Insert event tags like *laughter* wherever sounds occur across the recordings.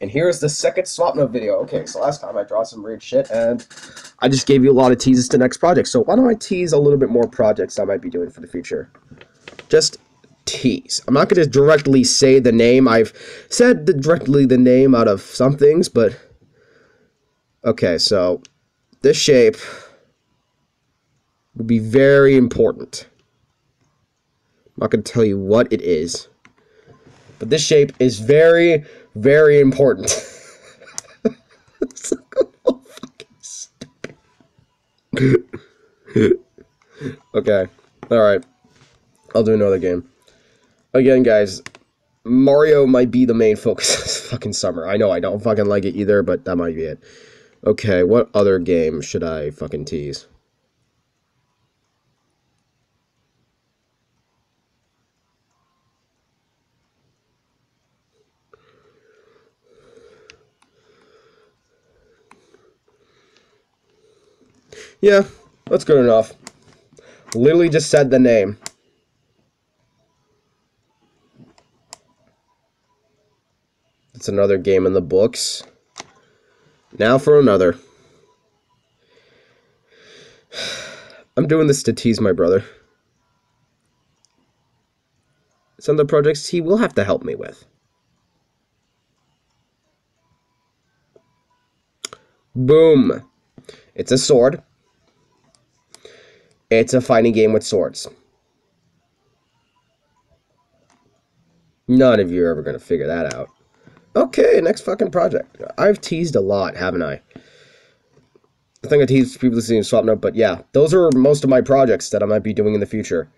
And here's the second swap note video. Okay, so last time I draw some weird shit, and I just gave you a lot of teases to next project. So why don't I tease a little bit more projects I might be doing for the future? Just tease. I'm not going to directly say the name. I've said the, directly the name out of some things, but... Okay, so this shape will be very important. I'm not going to tell you what it is. But this shape is very, very important. *laughs* so oh, okay. Alright. I'll do another game. Again, guys, Mario might be the main focus *laughs* this fucking summer. I know I don't fucking like it either, but that might be it. Okay, what other game should I fucking tease? Yeah, that's good enough. Literally just said the name. It's another game in the books. Now for another. I'm doing this to tease my brother. Some of the projects he will have to help me with. Boom. It's a sword. It's a fighting game with swords. None of you are ever going to figure that out. Okay, next fucking project. I've teased a lot, haven't I? I think I teased previously in Swap Note, but yeah, those are most of my projects that I might be doing in the future.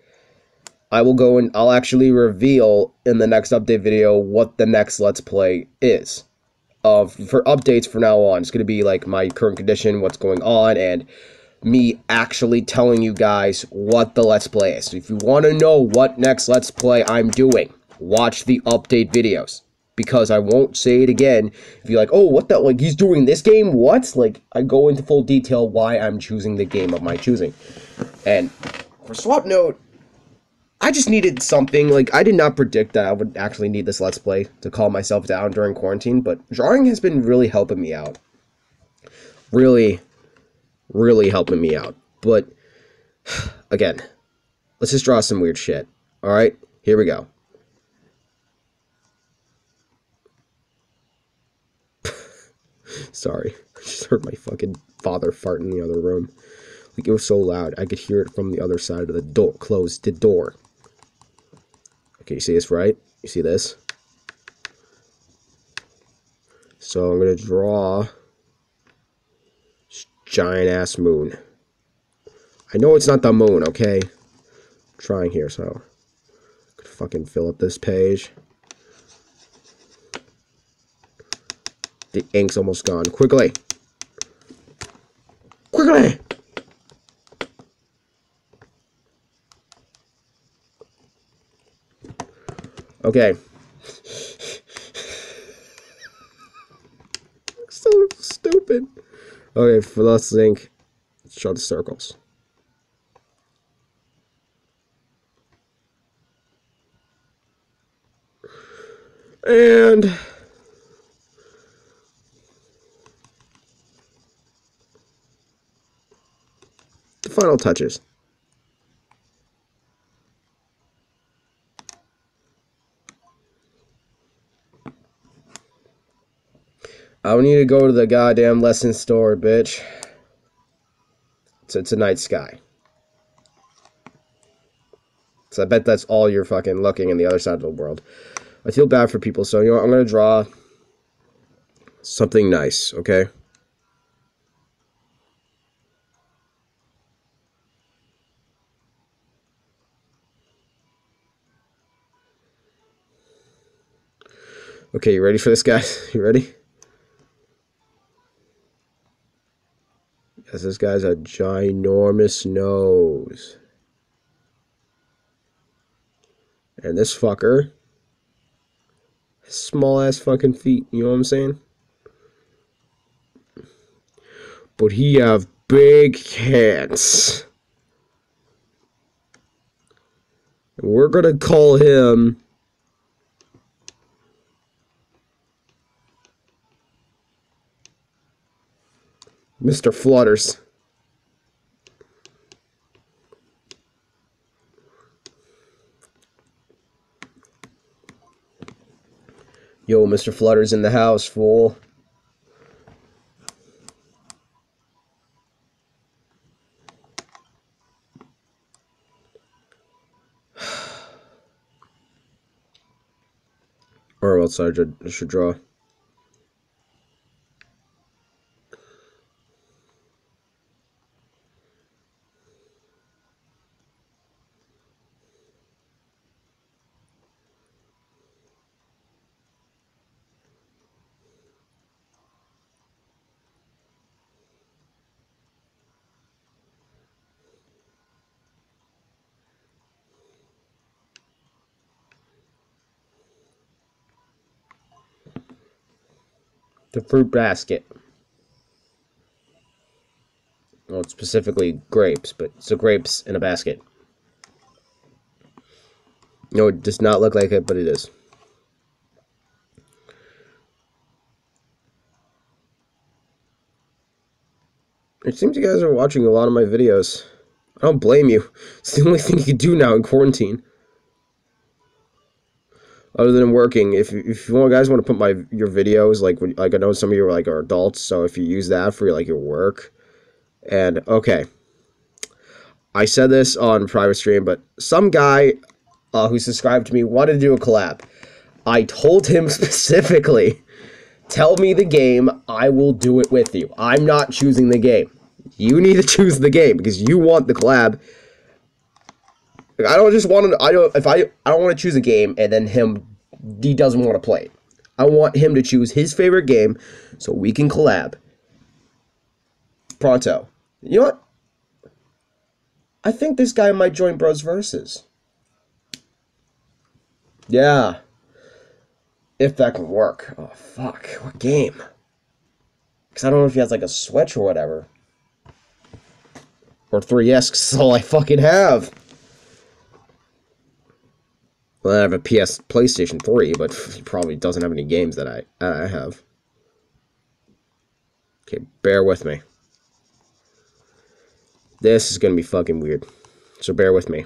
I will go and I'll actually reveal in the next update video what the next Let's Play is. Uh, for updates from now on, it's going to be like my current condition, what's going on, and me actually telling you guys what the Let's Play is. So if you want to know what next Let's Play I'm doing, watch the update videos. Because I won't say it again. If you're like, oh, what the, like, he's doing this game? What? Like, I go into full detail why I'm choosing the game of my choosing. And for Swap Note, I just needed something. Like, I did not predict that I would actually need this Let's Play to calm myself down during quarantine, but drawing has been really helping me out. Really, really helping me out. But *sighs* again, let's just draw some weird shit. All right, here we go. *laughs* Sorry, I just heard my fucking father fart in the other room. Like it was so loud, I could hear it from the other side of the door, closed the door. Okay, you see this right? You see this? So I'm gonna draw giant ass moon. I know it's not the moon, okay? I'm trying here, so could fucking fill up this page. The ink's almost gone. Quickly! Quickly! Okay. *laughs* so stupid. Okay, for let's draw the circles. And the final touches. I need to go to the goddamn lesson store, bitch. So it's a night sky. So I bet that's all you're fucking looking in the other side of the world. I feel bad for people, so you know what? I'm gonna draw something nice, okay? Okay, you ready for this, guys? *laughs* You ready? Because this guy's a ginormous nose. And this fucker small ass fucking feet, you know what I'm saying? But he have big hands. We're gonna call him Mr. Flutters. Yo, Mr. Flutters in the house, fool. *sighs* or else I should, should draw. The fruit basket. Well, specifically grapes, but a grapes in a basket. No, it does not look like it, but it is. It seems you guys are watching a lot of my videos. I don't blame you. *laughs* It's the only thing you can do now in quarantine other than working if, if you guys want to put my your videos like like i know some of you are like are adults so if you use that for like your work and okay. I said this on private stream but some guy uh, who subscribed to me wanted to do a collab. I told him *laughs* specifically tell me the game i will do it with you. I'm not choosing the game. You need to *laughs* choose the game because you want the collab I don't just want to. I don't. If I, I don't want to choose a game and then him, he doesn't want to play. I want him to choose his favorite game so we can collab. Pronto. You know what? I think this guy might join Bros Versus. Yeah. If that can work. Oh, fuck. What game? Because I don't know if he has like a Switch or whatever. Or 3DS, because all I fucking have. Well, I have a PS PlayStation 3, but *laughs* he probably doesn't have any games that I, I have. Okay, bear with me. This is going to be fucking weird. So bear with me.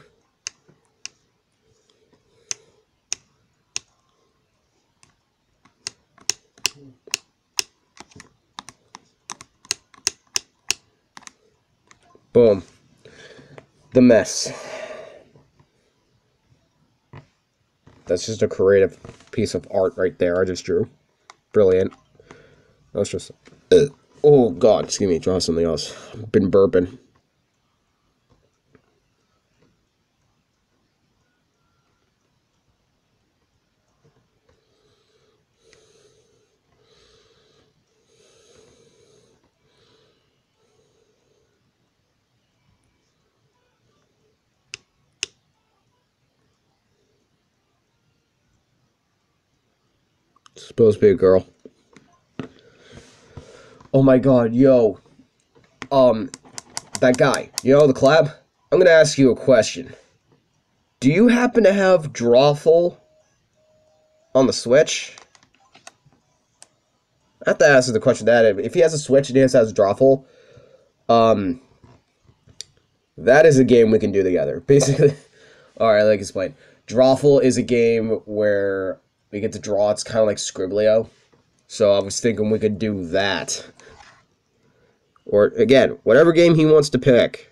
Boom. The mess. That's just a creative piece of art right there. I just drew. Brilliant. That's just... Uh, oh, God. Excuse me. Draw something else. I've been burping. Supposed to be a girl. Oh my god, yo. Um, that guy, you know, the collab? I'm gonna ask you a question. Do you happen to have Drawful on the Switch? I have to ask the question that if he has a Switch and he has Drawful, um, that is a game we can do together. Basically, *laughs* all right, let like explain. Drawful is a game where we get to draw. It's kind of like Skribbl.io. So I was thinking we could do that. Or, again, whatever game he wants to pick.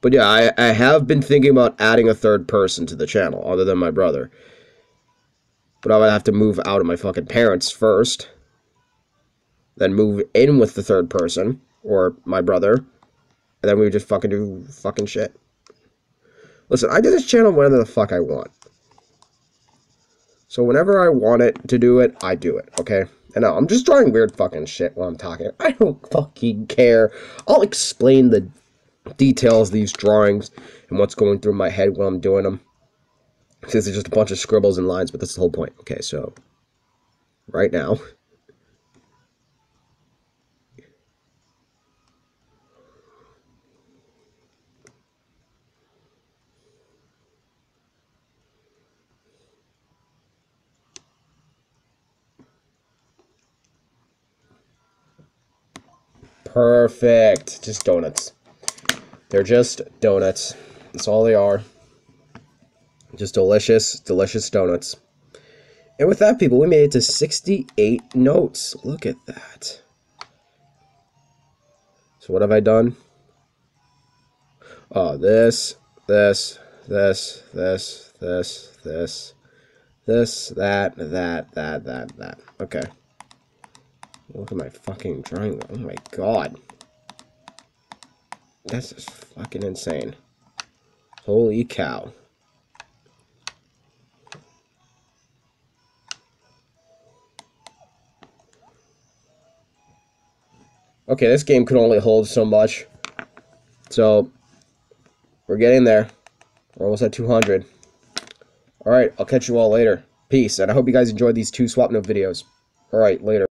But yeah, I, I have been thinking about adding a third person to the channel, other than my brother. But I would have to move out of my fucking parents first. Then move in with the third person, or my brother. And then we would just fucking do fucking shit. Listen, I do this channel whenever the fuck I want. So whenever I want it to do it, I do it, okay? And now I'm just drawing weird fucking shit while I'm talking. *laughs* I don't fucking care. I'll explain the details of these drawings and what's going through my head while I'm doing them. This is just a bunch of scribbles and lines, but that's the whole point. Okay, so right now. Perfect. Just donuts. They're just donuts. That's all they are. Just delicious, delicious donuts. And with that, people, we made it to 68 notes. Look at that. So what have I done? Oh, this, this, this, this, this, this, this, that, that, that, that, that. Okay. Look at my fucking drawing. Oh my god. This is fucking insane. Holy cow. Okay, this game could only hold so much. So, we're getting there. We're almost at 200. Alright, I'll catch you all later. Peace, and I hope you guys enjoyed these two swap note videos. Alright, later.